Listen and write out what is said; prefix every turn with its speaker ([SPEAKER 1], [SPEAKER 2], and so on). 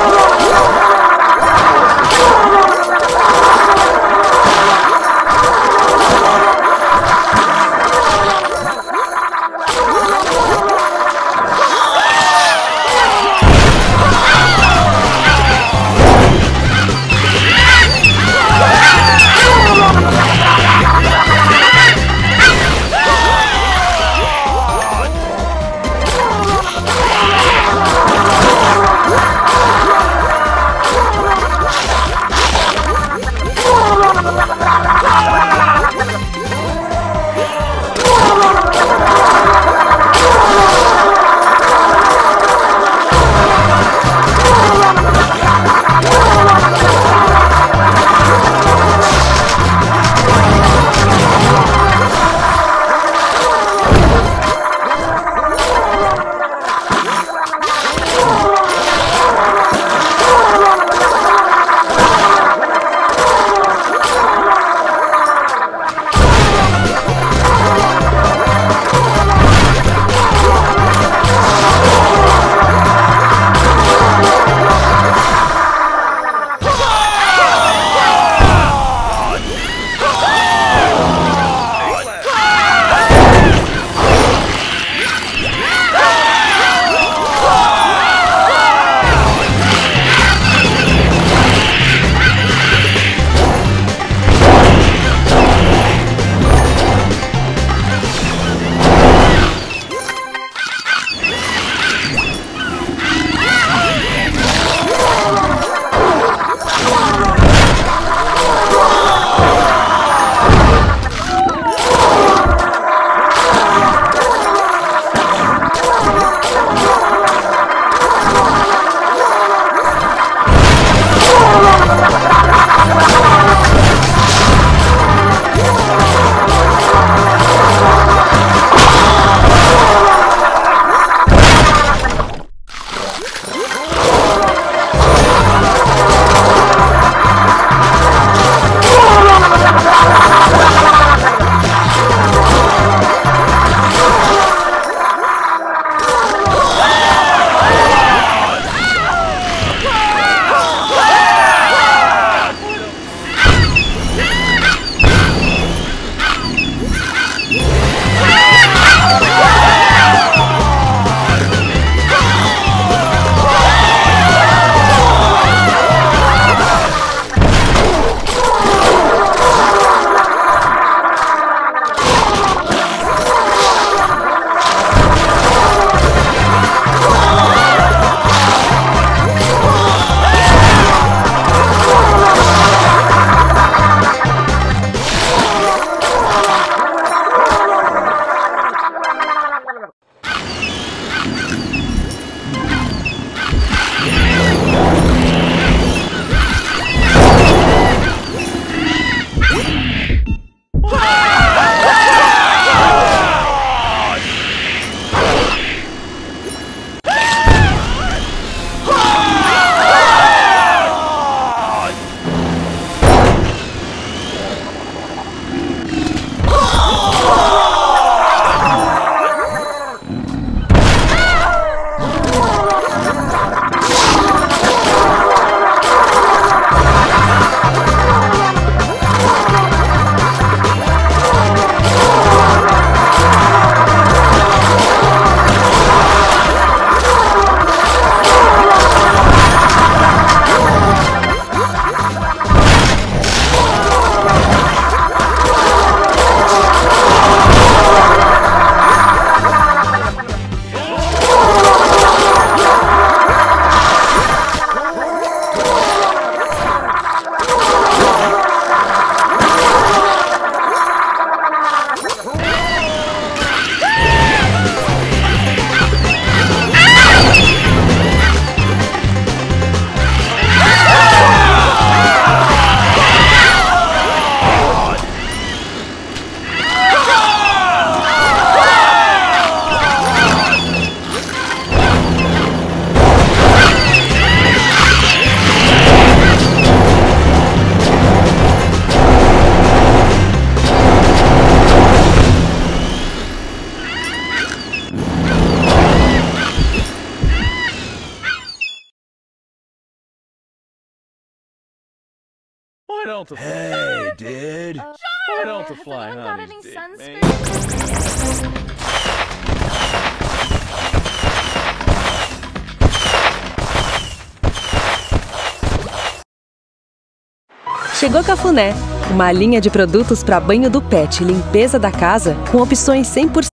[SPEAKER 1] Oh! Why don't the
[SPEAKER 2] Hey, dude.
[SPEAKER 1] Don't the
[SPEAKER 3] Have
[SPEAKER 1] fly
[SPEAKER 3] anyone got any
[SPEAKER 1] dick,
[SPEAKER 3] sunscreen?
[SPEAKER 1] man?
[SPEAKER 4] Chegou Cafuné, uma linha de produtos para banho do pet e limpeza da casa com opções 100%